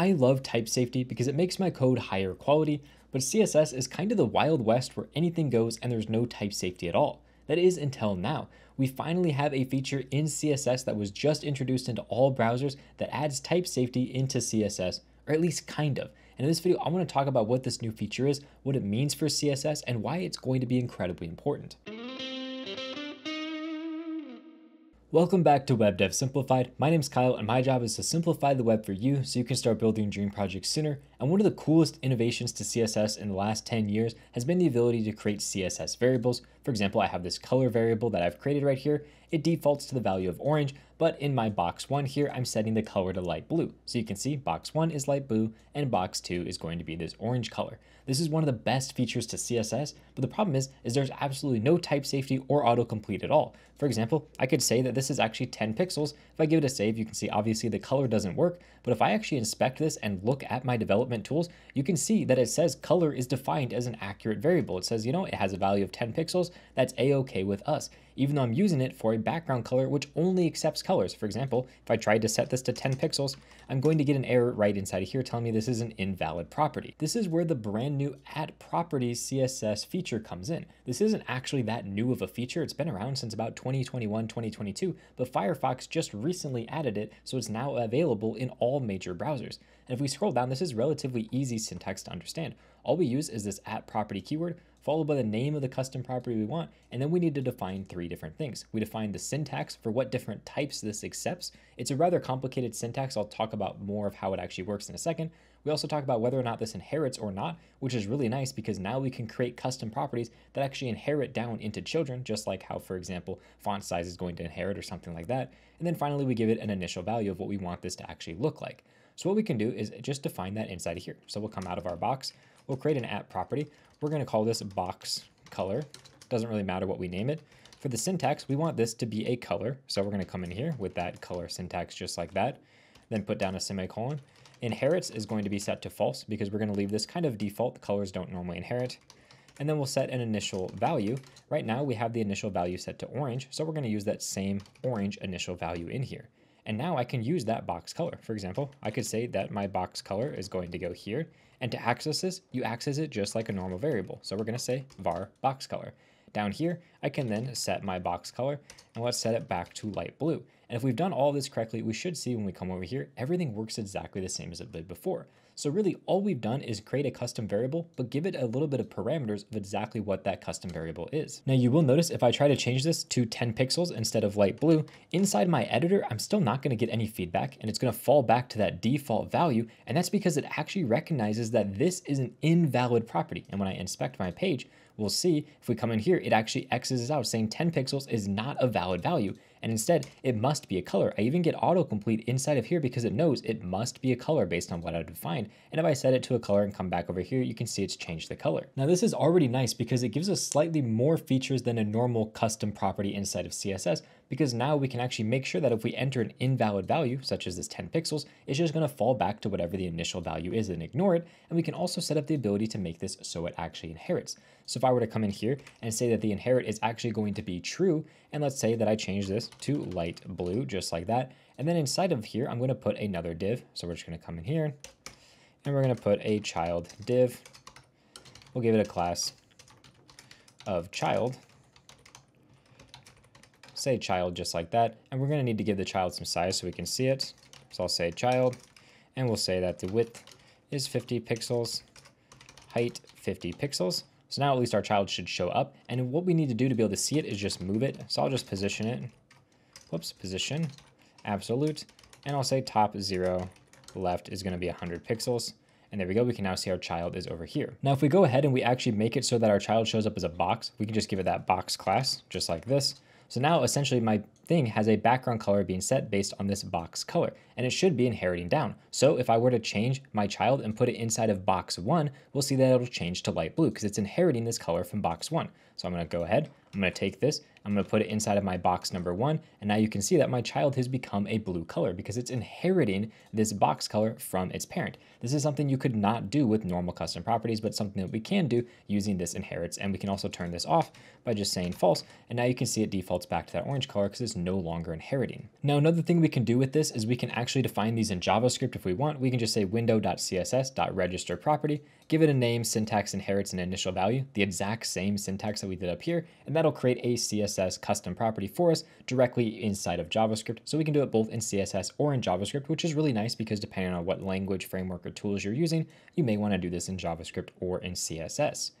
I love type safety because it makes my code higher quality, but CSS is kind of the wild west where anything goes and there's no type safety at all. That is until now. We finally have a feature in CSS that was just introduced into all browsers that adds type safety into CSS, or at least kind of. And in this video, I want to talk about what this new feature is, what it means for CSS, and why it's going to be incredibly important. Welcome back to Web Dev Simplified. My name is Kyle and my job is to simplify the web for you so you can start building dream projects sooner. And one of the coolest innovations to CSS in the last 10 years has been the ability to create CSS variables. For example, I have this color variable that I've created right here. It defaults to the value of orange, but in my box one here, I'm setting the color to light blue. So you can see box one is light blue and box two is going to be this orange color. This is one of the best features to CSS, but the problem is, is there's absolutely no type safety or autocomplete at all. For example, I could say that this is actually 10 pixels. If I give it a save, you can see obviously the color doesn't work, but if I actually inspect this and look at my development tools, you can see that it says color is defined as an accurate variable. It says, you know, it has a value of 10 pixels. That's a-okay with us, even though I'm using it for a background color, which only accepts colors. For example, if I tried to set this to 10 pixels, I'm going to get an error right inside of here telling me this is an invalid property. This is where the brand new at properties CSS feature comes in. This isn't actually that new of a feature. It's been around since about 2021, 2022, but Firefox just recently added it, so it's now available in all major browsers. And if we scroll down, this is relatively easy syntax to understand. All we use is this at property keyword, followed by the name of the custom property we want, and then we need to define three different things. We define the syntax for what different types this accepts. It's a rather complicated syntax. I'll talk about more of how it actually works in a second. We also talk about whether or not this inherits or not, which is really nice because now we can create custom properties that actually inherit down into children, just like how, for example, font size is going to inherit or something like that. And then finally, we give it an initial value of what we want this to actually look like. So what we can do is just define that inside of here. So we'll come out of our box, we'll create an at property. We're going to call this box color. Doesn't really matter what we name it. For the syntax, we want this to be a color. So we're going to come in here with that color syntax just like that, then put down a semicolon. Inherits is going to be set to false because we're going to leave this kind of default. The colors don't normally inherit. And then we'll set an initial value. Right now we have the initial value set to orange, so we're going to use that same orange initial value in here. And now I can use that box color. For example, I could say that my box color is going to go here. And to access this, you access it just like a normal variable. So we're going to say var box color. Down here, I can then set my box color and let's set it back to light blue. And if we've done all this correctly, we should see when we come over here, everything works exactly the same as it did before. So really all we've done is create a custom variable, but give it a little bit of parameters of exactly what that custom variable is. Now you will notice if I try to change this to 10 pixels instead of light blue, inside my editor, I'm still not gonna get any feedback and it's gonna fall back to that default value. And that's because it actually recognizes that this is an invalid property. And when I inspect my page, we'll see if we come in here, it actually X's out saying 10 pixels is not a valid value. And instead, it must be a color. I even get autocomplete inside of here because it knows it must be a color based on what I defined. And if I set it to a color and come back over here, you can see it's changed the color. Now this is already nice because it gives us slightly more features than a normal custom property inside of CSS, because now we can actually make sure that if we enter an invalid value, such as this 10 pixels, it's just gonna fall back to whatever the initial value is and ignore it. And we can also set up the ability to make this so it actually inherits. So if I were to come in here and say that the inherit is actually going to be true, and let's say that I change this to light blue, just like that. And then inside of here, I'm gonna put another div. So we're just gonna come in here and we're gonna put a child div. We'll give it a class of child say child just like that. And we're going to need to give the child some size so we can see it. So I'll say child, and we'll say that the width is 50 pixels, height 50 pixels. So now at least our child should show up. And what we need to do to be able to see it is just move it. So I'll just position it. Whoops, position, absolute. And I'll say top zero left is going to be 100 pixels. And there we go. We can now see our child is over here. Now, if we go ahead and we actually make it so that our child shows up as a box, we can just give it that box class, just like this. So now essentially my thing has a background color being set based on this box color, and it should be inheriting down. So if I were to change my child and put it inside of box one, we'll see that it'll change to light blue because it's inheriting this color from box one. So I'm gonna go ahead, I'm gonna take this, I'm going to put it inside of my box number one. And now you can see that my child has become a blue color because it's inheriting this box color from its parent. This is something you could not do with normal custom properties, but something that we can do using this inherits. And we can also turn this off by just saying false. And now you can see it defaults back to that orange color because it's no longer inheriting. Now, another thing we can do with this is we can actually define these in JavaScript if we want. We can just say window.css.register property, give it a name, syntax inherits an initial value, the exact same syntax that we did up here, and that'll create a CSS custom property for us directly inside of JavaScript. So we can do it both in CSS or in JavaScript, which is really nice because depending on what language, framework, or tools you're using, you may want to do this in JavaScript or in CSS.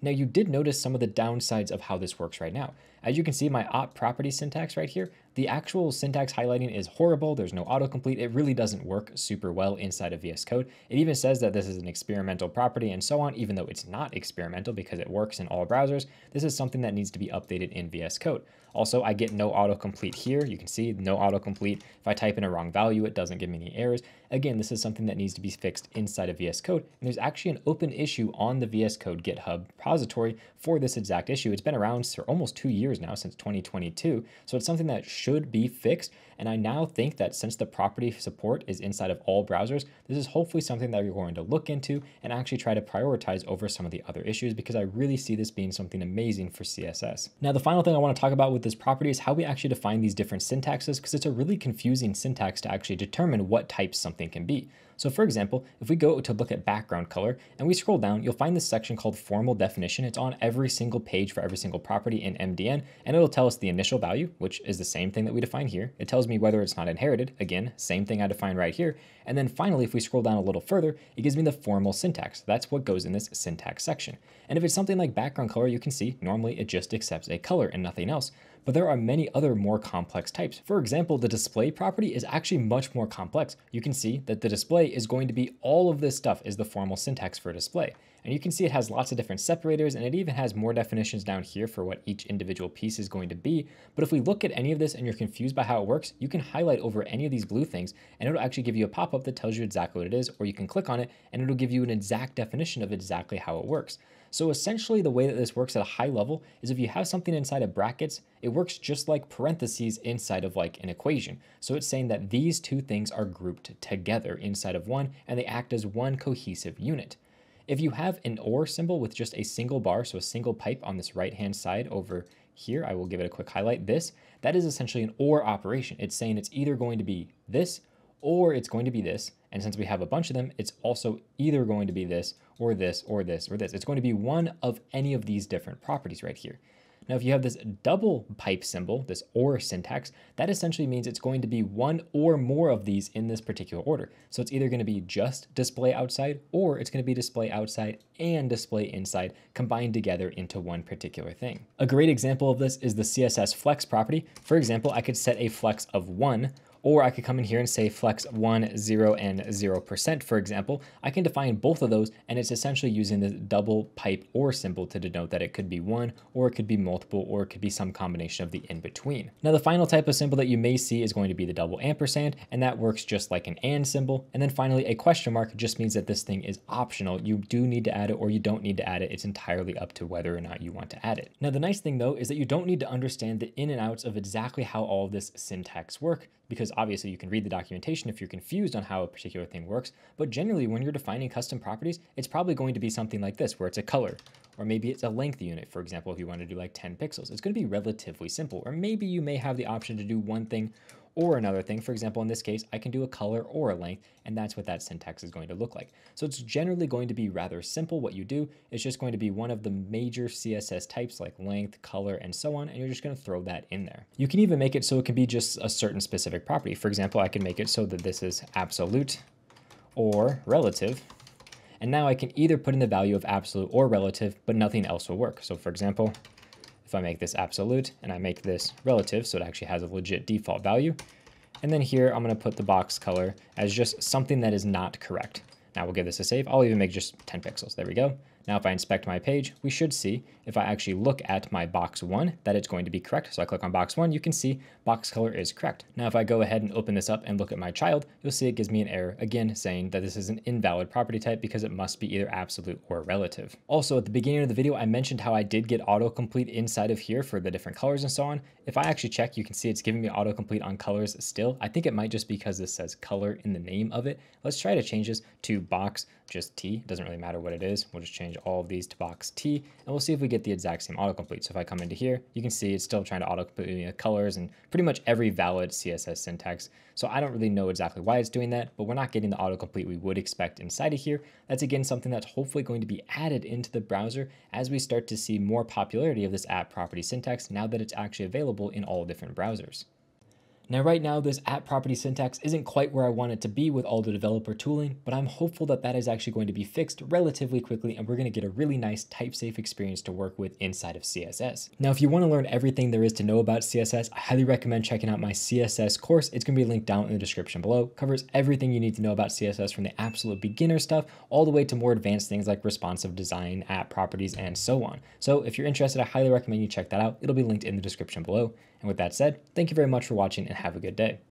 Now you did notice some of the downsides of how this works right now. As you can see my at property syntax right here, the actual syntax highlighting is horrible. There's no autocomplete. It really doesn't work super well inside of VS Code. It even says that this is an experimental property and so on, even though it's not experimental because it works in all browsers. This is something that needs to be updated in VS Code. Also, I get no autocomplete here. You can see no autocomplete. If I type in a wrong value, it doesn't give me any errors. Again, this is something that needs to be fixed inside of VS Code. And there's actually an open issue on the VS Code GitHub repository for this exact issue. It's been around for almost two years now, since 2022. So it's something that should be fixed. And I now think that since the property support is inside of all browsers, this is hopefully something that you're going to look into and actually try to prioritize over some of the other issues because I really see this being something amazing for CSS. Now, the final thing I want to talk about with this property is how we actually define these different syntaxes because it's a really confusing syntax to actually determine what type something can be. So for example, if we go to look at background color and we scroll down, you'll find this section called formal definition. It's on every single page for every single property in MDN, and it'll tell us the initial value, which is the same thing that we define here. It tells me whether it's not inherited, again, same thing I define right here. And then finally, if we scroll down a little further, it gives me the formal syntax. That's what goes in this syntax section. And if it's something like background color, you can see normally it just accepts a color and nothing else but there are many other more complex types. For example, the display property is actually much more complex. You can see that the display is going to be all of this stuff is the formal syntax for a display. And you can see it has lots of different separators and it even has more definitions down here for what each individual piece is going to be. But if we look at any of this and you're confused by how it works, you can highlight over any of these blue things and it'll actually give you a pop-up that tells you exactly what it is, or you can click on it and it'll give you an exact definition of exactly how it works. So essentially the way that this works at a high level is if you have something inside of brackets, it works just like parentheses inside of like an equation. So it's saying that these two things are grouped together inside of one and they act as one cohesive unit. If you have an OR symbol with just a single bar, so a single pipe on this right-hand side over here, I will give it a quick highlight, this, that is essentially an OR operation. It's saying it's either going to be this or it's going to be this. And since we have a bunch of them, it's also either going to be this or this or this or this. It's going to be one of any of these different properties right here. Now, if you have this double pipe symbol, this OR syntax, that essentially means it's going to be one or more of these in this particular order. So it's either going to be just display outside or it's going to be display outside and display inside combined together into one particular thing. A great example of this is the CSS flex property. For example, I could set a flex of one or I could come in here and say flex 1, 0, and 0%, for example. I can define both of those, and it's essentially using the double pipe or symbol to denote that it could be one, or it could be multiple, or it could be some combination of the in-between. Now, the final type of symbol that you may see is going to be the double ampersand, and that works just like an and symbol. And then finally, a question mark just means that this thing is optional. You do need to add it, or you don't need to add it. It's entirely up to whether or not you want to add it. Now, the nice thing though is that you don't need to understand the in and outs of exactly how all of this syntax work because obviously you can read the documentation if you're confused on how a particular thing works, but generally when you're defining custom properties, it's probably going to be something like this, where it's a color, or maybe it's a length unit, for example, if you want to do like 10 pixels. It's going to be relatively simple, or maybe you may have the option to do one thing or another thing. For example, in this case, I can do a color or a length, and that's what that syntax is going to look like. So it's generally going to be rather simple what you do. It's just going to be one of the major CSS types like length, color, and so on, and you're just going to throw that in there. You can even make it so it can be just a certain specific property. For example, I can make it so that this is absolute or relative, and now I can either put in the value of absolute or relative, but nothing else will work. So for example, if I make this absolute and I make this relative, so it actually has a legit default value. And then here, I'm gonna put the box color as just something that is not correct. Now we'll give this a save. I'll even make just 10 pixels. There we go. Now, if I inspect my page, we should see if I actually look at my box one, that it's going to be correct. So I click on box one, you can see box color is correct. Now, if I go ahead and open this up and look at my child, you'll see it gives me an error again saying that this is an invalid property type because it must be either absolute or relative. Also, at the beginning of the video, I mentioned how I did get autocomplete inside of here for the different colors and so on. If I actually check, you can see it's giving me autocomplete on colors still. I think it might just be because this says color in the name of it. Let's try to change this to box just T. It doesn't really matter what it is. We'll just change all of these to box T, and we'll see if we get the exact same autocomplete. So if I come into here, you can see it's still trying to autocomplete the colors and pretty much every valid CSS syntax. So I don't really know exactly why it's doing that, but we're not getting the autocomplete we would expect inside of here. That's again something that's hopefully going to be added into the browser as we start to see more popularity of this at property syntax now that it's actually available in all different browsers. Now right now this at property syntax isn't quite where I want it to be with all the developer tooling, but I'm hopeful that that is actually going to be fixed relatively quickly and we're going to get a really nice type safe experience to work with inside of CSS. Now if you want to learn everything there is to know about CSS, I highly recommend checking out my CSS course. It's going to be linked down in the description below. It covers everything you need to know about CSS from the absolute beginner stuff all the way to more advanced things like responsive design, at properties, and so on. So if you're interested, I highly recommend you check that out. It'll be linked in the description below. And with that said, thank you very much for watching and have a good day.